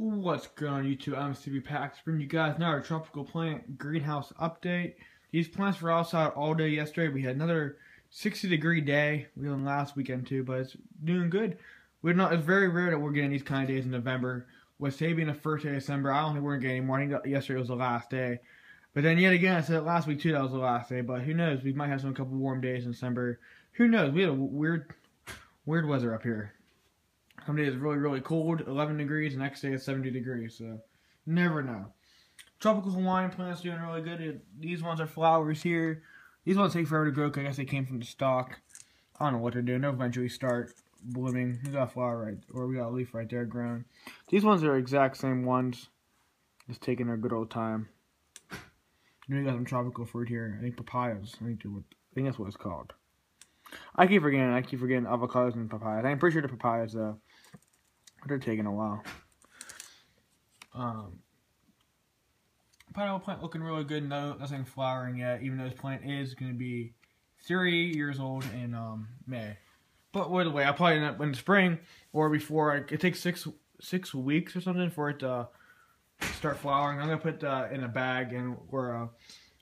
What's going on YouTube? I'm Stevie Pax bringing you guys now our tropical plant greenhouse update. These plants were outside all day yesterday. We had another 60 degree day. We had last weekend too, but it's doing good. We're not. It's very rare that we're getting these kind of days in November. With being the first day of December, I don't think we're gonna get any more. I think yesterday was the last day. But then yet again, I said last week too that was the last day. But who knows? We might have some couple warm days in December. Who knows? We had a weird, weird weather up here. Some days it's really, really cold, 11 degrees. The next day it's 70 degrees. So, never know. Tropical Hawaiian plants doing really good. These ones are flowers here. These ones take forever to grow. I guess they came from the stock. I don't know what they're doing. They'll eventually start blooming. We got a flower right, or we got a leaf right there growing. These ones are exact same ones. Just taking their good old time. And we got some tropical fruit here. I think papayas. I think, I think that's what it's called. I keep forgetting. I keep forgetting avocados and papayas. I'm pretty sure the papayas though. They're taking a while. Um, pineapple plant looking really good. No, nothing flowering yet. Even though this plant is going to be three years old in um, May. But by the way, I'll probably end up in spring or before. It takes six six weeks or something for it to start flowering. I'm gonna put uh, in a bag and or a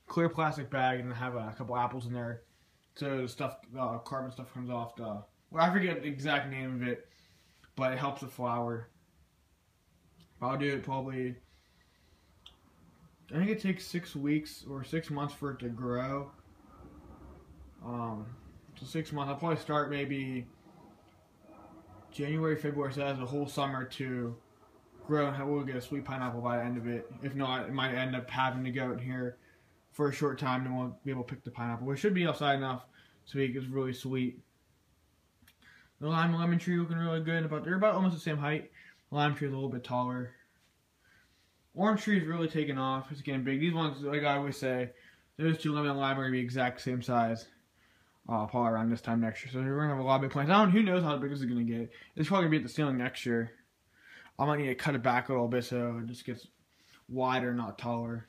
clear plastic bag and have a couple apples in there, so the stuff, uh, carbon stuff comes off. The, well, I forget the exact name of it but it helps the flower. I'll do it probably. I think it takes six weeks or six months for it to grow. Um, so six months. I'll probably start maybe January, February. So that's a whole summer to grow, and we'll get a sweet pineapple by the end of it. If not, it might end up having to go in here for a short time, and we'll be able to pick the pineapple. It should be outside enough so it gets really sweet. The lime and lemon tree looking really good. About They're about almost the same height. The lime tree is a little bit taller. Orange tree is really taking off. It's getting big. These ones, like I always say, those two lemon and lime are going to be exact same size. Uh, probably around this time next year. So we're going to have a lot of big plants. I don't who knows how big this is going to get. It's probably going to be at the ceiling next year. I might need to cut it back a little bit so it just gets wider, not taller.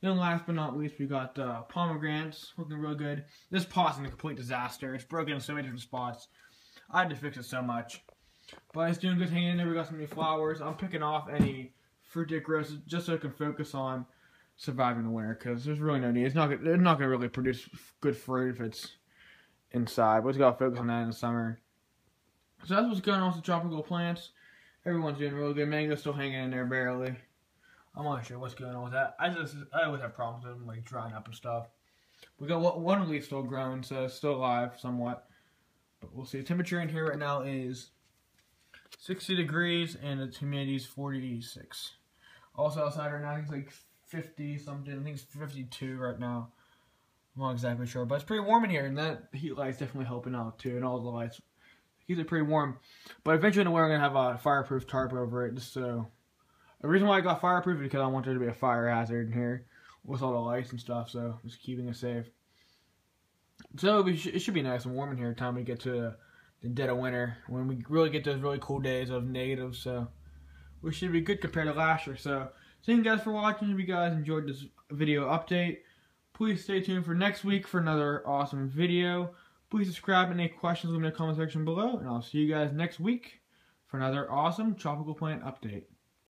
Then last but not least, we got uh, pomegranates looking real good. This pot's in a complete disaster. It's broken in so many different spots. I had to fix it so much. But it's doing good hanging in there. We got some new flowers. I'm picking off any fruit grows just so I can focus on surviving the winter because there's really no need. It's not it's not gonna really produce good fruit if it's inside. But we gotta focus on that in the summer. So that's what's going on with the tropical plants. Everyone's doing really good. Mango's still hanging in there barely. I'm not sure what's going on with that. I just I always have problems with them like drying up and stuff. We got one leaf still growing, so still alive somewhat. But we'll see. The temperature in here right now is 60 degrees and the humidity is 46. Also outside right now, I think it's like 50 something. I think it's 52 right now. I'm not exactly sure, but it's pretty warm in here, and that heat light's definitely helping out too, and all the lights keeps it pretty warm. But eventually, I'm gonna have a fireproof tarp over it, just so. The reason why I got fireproof is because I want there to be a fire hazard in here with all the lights and stuff, so just keeping it safe. So it should be nice and warm in here time we get to the dead of winter when we really get those really cool days of negative. So we should be good compared to last year. So thank you guys for watching. If you guys enjoyed this video update, please stay tuned for next week for another awesome video. Please subscribe and any questions leave in the comment section below. And I'll see you guys next week for another awesome tropical plant update.